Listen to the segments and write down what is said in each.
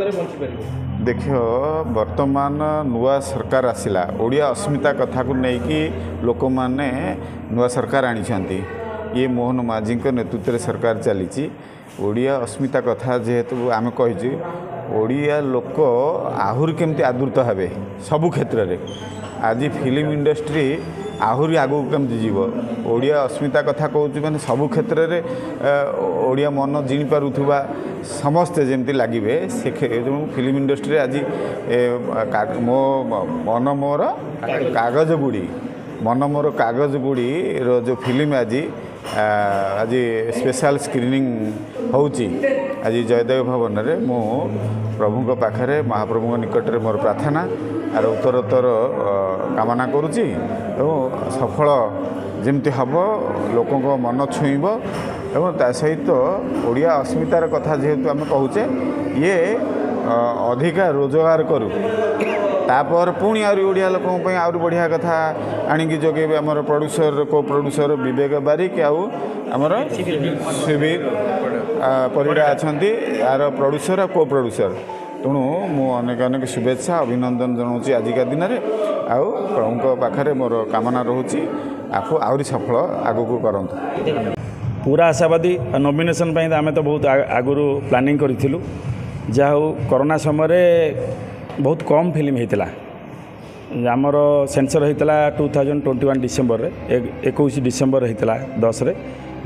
ବଞ୍ଚିପାରିବ। ଦେଖିବ ବର୍ତ୍ତମାନ ନୂଆ ସରକାର ଆସିଲା। ଓଡ଼ିଆ ଅସ୍ମିତା କଥାକୁ ନେଇକି ଲୋକମାନେ ନୂଆ ସରକାର ଆଣିଛନ୍ତି। ଇଏ ମୋହନ ମାଝୀଙ୍କ ନେତୃତ୍ୱରେ ସରକାର ଚାଲିଛି। ଓଡ଼ିଆ ଅସ୍ମିତା କଥା ଯେହେତୁ ଆମେ କହିଛୁ ଓଡ଼ିଆ ଲୋକ ଆହୁରି କେମିତି ଆଦୃତ ହେବେ ସବୁ କ୍ଷେତ୍ରରେ? ଆଜି ଫିଲ୍ମ ଇଣ୍ଡଷ୍ଟ୍ରି ଆହୁରି ଆଗକୁ କେମିତି ଯିବ? ଓଡ଼ିଆ ଅସ୍ମିତା କଥା କହୁଛି ମାନେ ସବୁ କ୍ଷେତ୍ରରେ ଓଡ଼ିଆ ମନ ଜିଣି ପାରୁଥିବା ସମସ୍ତେ ଯେମିତି ଲାଗିବେ ସେ ତେଣୁ ଫିଲ୍ମ ଇଣ୍ଡଷ୍ଟ୍ରିରେ ଆଜି ମୋ ମନ ମୋର କାଗଜ ବୁଡ଼ି ମନ ମୋର କାଗଜ ବୁଡ଼ିର ଯେଉଁ ଫିଲ୍ମ ଆଜି ଆଜି ସ୍ପେଶାଲ୍ ସ୍କ୍ରିନିଂ ହେଉଛି। ଆଜି ଜୟଦେବ ଭବନରେ ମୁଁ ପ୍ରଭୁଙ୍କ ପାଖରେ ମହାପ୍ରଭୁଙ୍କ ନିକଟରେ ମୋର ପ୍ରାର୍ଥନା ଆର ଉତ୍ତରୋତ୍ତର କାମନା କରୁଛି ଏବଂ ସଫଳ ଯେମିତି ହେବ ଲୋକଙ୍କ ମନ ଛୁଇଁବ ଏବଂ ତା ସହିତ ଓଡ଼ିଆ ଅସ୍ମିତାର କଥା ଯେହେତୁ ଆମେ କହୁଛେ ଇଏ ଅଧିକା ରୋଜଗାର କରୁ। ତାପରେ ପୁଣି ଆହୁରି ଓଡ଼ିଆ ଲୋକଙ୍କ ପାଇଁ ଆହୁରି ବଢ଼ିଆ କଥା ଆଣିକି ଯୋଗେଇବେ ଆମର producer co producer Bibek Barik ଆଉ ଆମର ଶିବିର ପରିଡ଼ା ଅଛନ୍ତି ଏହାର ପ୍ରଡ୍ୟୁସର ଆଉ କୋ ପ୍ରଡ୍ୟୁସର ତେଣୁ ମୁଁ ଅନେକ ଅନେକ ଶୁଭେଚ୍ଛା ଅଭିନନ୍ଦନ ଜଣାଉଛି ଆଜିକା ଦିନରେ। ଆଉ ପ୍ରଭୁଙ୍କ ପାଖରେ ମୋର କାମନା ରହୁଛି ଆକୁ ଆହୁରି ସଫଳ ଆଗକୁ କରନ୍ତୁ। ପୁରା ଆଶାବାଦୀ ନମିନେସନ୍ ପାଇଁ ଆମେ ତ ବହୁତ ଆଗରୁ ପ୍ଲାନିଂ କରିଥିଲୁ। ଯାହା ହଉ କରୋନା ସମୟରେ ବହୁତ କମ୍ ଫିଲ୍ମ ହେଇଥିଲା। ଆମର ସେନ୍ସର ହେଇଥିଲା ଟୁ ଥାଉଜେଣ୍ଡ ଟ୍ୱେଣ୍ଟି ୱାନ୍ ଡିସେମ୍ବରରେ ଏକୋଇଶ ଡିସେମ୍ବର ହେଇଥିଲା ଦଶରେ।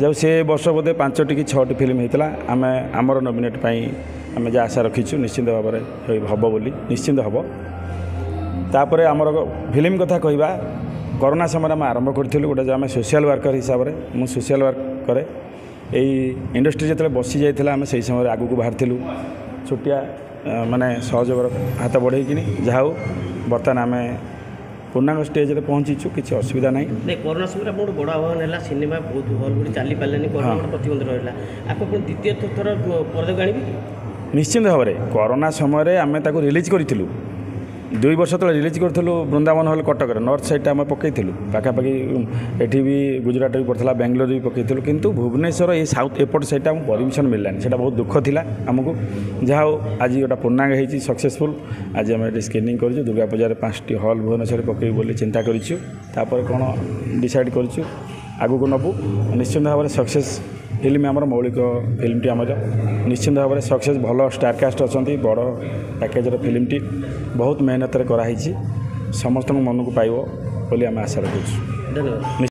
ଯାଉ ସେ ବର୍ଷ ବୋଧେ ପାଞ୍ଚଟି କି ଛଅଟି ଫିଲ୍ମ ହେଇଥିଲା। ଆମେ ଆମର ନମିନେଟ୍ ପାଇଁ ଆମେ ଯାହା ଆଶା ରଖିଛୁ ନିଶ୍ଚିନ୍ତ ଭାବରେ ହେବ ବୋଲି ନିଶ୍ଚିନ୍ତ ହେବ। ତାପରେ ଆମର ଫିଲ୍ମ କଥା କହିବା କରୋନା ସମୟରେ ଆମେ ଆରମ୍ଭ କରିଥିଲୁ ଗୋଟେ ଯେ ଆମେ ସୋସିଆଲ ୱାର୍କର ହିସାବରେ ମୁଁ ସୋସିଆଲ ୱାର୍କ କରେ। ଏଇ ଇଣ୍ଡଷ୍ଟ୍ରି ଯେତେବେଳେ ବସି ଯାଇଥିଲା ଆମେ ସେହି ସମୟରେ ଆଗକୁ ବାହାରିଥିଲୁ। ଛୋଟିଆ ଅ, ମାନେ ସହଯୋଗର ହାତ ବଢ଼େଇକିନି ଯାହା ହଉ ବର୍ତ୍ତମାନ ଆମେ ପୂର୍ଣ୍ଣାଙ୍ଗ ଷ୍ଟେଜ୍ରେ ପହଞ୍ଚିଛୁ କିଛି ଅସୁବିଧା ନାହିଁ। ନାଇଁ କରୋନା ସମୟରେ ଆପଣଙ୍କର ବଡ଼ ଆହ୍ୱାନ ହେଲା ସିନେମା ବହୁତ ହଲ୍ ଗୁଡ଼ିକ ଚାଲିପାରିଲାନି କରୋନା ଗୋଟେ ପ୍ରତିବନ୍ଧ ରହିଲା। ଆକୁ ଆପଣ ଦ୍ୱିତୀୟ ଥର ପରଦାକୁ ଆଣିବେ? କି ନିଶ୍ଚିନ୍ତ ଭାବରେ କରୋନା ସମୟରେ ଆମେ ତାକୁ ରିଲିଜ୍ କରିଥିଲୁ। ଦୁଇ ବର୍ଷ ତଳେ ରିଲିଜ୍ କରିଥିଲୁ ବୃନ୍ଦାବନ ହଲ୍ କଟକରେ। ନର୍ଥ ସାଇଡ଼୍ଟା ଆମେ ପକାଇଥିଲୁ। ପାଖାପାଖି ଉମ୍, ଏଠି ବି ଗୁଜୁରାଟରେ ବି ପଡ଼ିଥିଲା ବାଙ୍ଗାଲୋରରେ ବି ପକାଇଥିଲୁ। କିନ୍ତୁ ଭୁବନେଶ୍ୱର ଏଇ ସାଉଥ୍ ଏପଟ ସାଇଡ଼୍ଟା ଆମକୁ ପରମିସନ୍ ମିଳିଲାନି। ସେଇଟା ବହୁତ ଦୁଃଖ ଥିଲା ଆମକୁ। ଯାହା ହଉ ଆଜି ଗୋଟେ ପୂର୍ଣ୍ଣାଙ୍ଗ ହେଇଛି ସକ୍ସେସଫୁଲ୍ ଆଜି ଆମେ ଏଠି ସ୍କ୍ରିନିଂ କରିଛୁ ଦୁର୍ଗା ପୂଜାରେ ପାଞ୍ଚଟି ହଲ୍ ଭୁବନେଶ୍ୱରରେ ପକାଇବୁ ବୋଲି ଚିନ୍ତା କରିଛୁ। ତାପରେ କ'ଣ ଡିସାଇଡ଼୍ କରିଛୁ ଆଗକୁ ନେବୁ। ନିଶ୍ଚିନ୍ତ ଭାବରେ ସକ୍ସେସ୍ ଫିଲ୍ମ ଆମର ମୌଳିକ ଫିଲ୍ମଟି ଆମର। ନିଶ୍ଚିନ୍ତ ଭାବରେ ସକ୍ସେସ୍ ଭଲ ଷ୍ଟାରକାଷ୍ଟ ଅଛନ୍ତି ବଡ଼ ପ୍ୟାକେଜର ଫିଲ୍ମଟି ବହୁତ ମେହନତରେ କରାହେଇଛି। ସମସ୍ତଙ୍କ ମନକୁ ପାଇବ ବୋଲି ଆମେ ଆଶା ରଖୁଛୁ। ଧନ୍ୟବାଦ।